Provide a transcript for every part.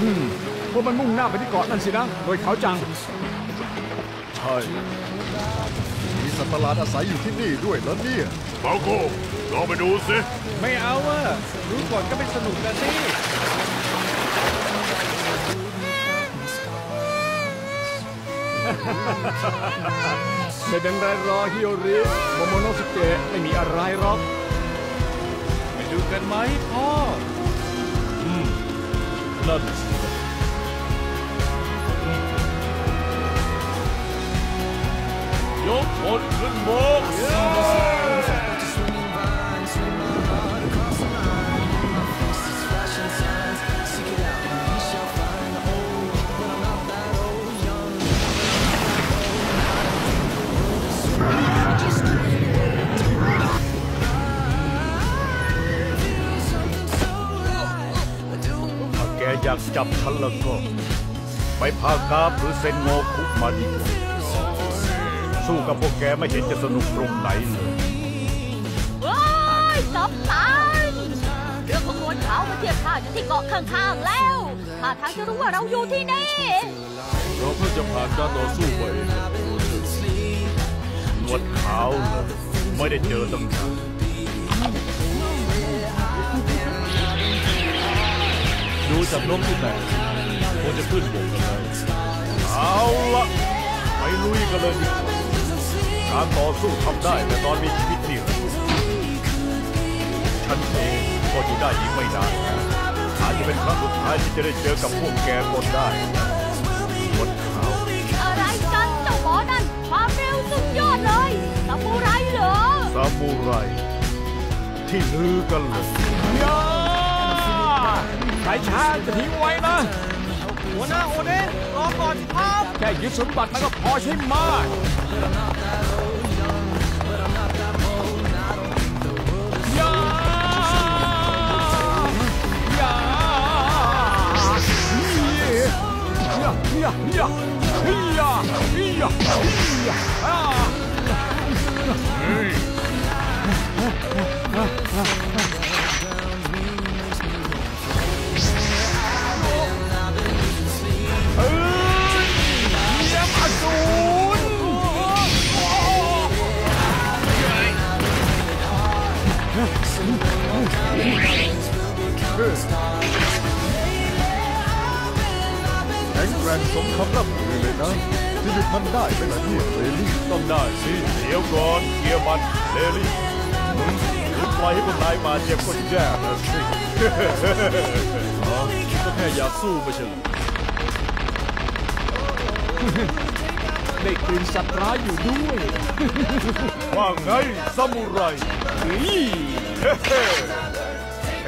อืมพวกมันมุ่งหน้าไปที่เกาะนั่นสินะ โดยเขาจัง ใช่ มีสัตว์ประหลาดอาศัยอยู่ที่นี่ด้วยแล้วเนี่ยมาโกลองไปดูสิ ไม่เอาอะรู้ก่อนก็ไม่สนุกนะสิไม่เป็นไรรอฮิโอริโมโมโนสเกะไม่มีอะไรหรอก ไปดูกันไหมพ่อ อืม clubs. Yok, good Mox. Yeah. ากจับฉันแล้วก็ ไปพากราหรือเซนโงคุกมาดีกว่าสู้กับพวกแกไม่เห็นจะสนุกตรงไหนเลยว้ายกัปตันเรื่องของนวลขาวมาเทียบท่าอยู่ที่เกาะข้างๆแล้วท่าทางจะรู้ว่าเราอยู่ที่นี่เราเพิ่งจะผ่านการต่อสู้ไปหนวดขาวเลยไม่ได้เจอตั้งนาน ดูจากนกที่แตกคงจะขึ้นบกกันเลยเอาละไปลุยกันเลยดีกว่าการต่อสู้ทำได้แต่ตอนมีชีวิตนี่แหละฉันเองก็อยู่ได้อีกไม่นานนะอาจจะเป็นครั้งสุดท้ายที่จะได้เจอกับพวกแกคนได้นะหนวดขาวอะไรกันเจ้าหมอนั่นความเร็วสุดยอดเลยซามูไรเหรอซามูไรที่ลือกันเลย ย่าสายชาจะทิ้งไว้นะ หัวหน้าโอเดนรอก่อนสิครับ แค่ยึดสมบัติมันก็พอใช่ไหมย่าย่าย่าย่าย่าย่าย่าย่าอ่า แข็งแกร่งสมคำร่ำลือเลยนะจะหยุดมันได้ไหมล่ะเนี่ยเรลลี่ต้องได้สิเดี๋ยวก่อนเกียร์มันเลลี่หรือปล่อยให้พวกนายมาเจ็บคนแย่นะสิอ๋อก็แค่อยากสู้ไม่ใช่เหรอได้กลิ่นสัตว์ร้ายอยู่ด้วย ว่าไงซามูไรนี่ เฮ้เ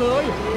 เลย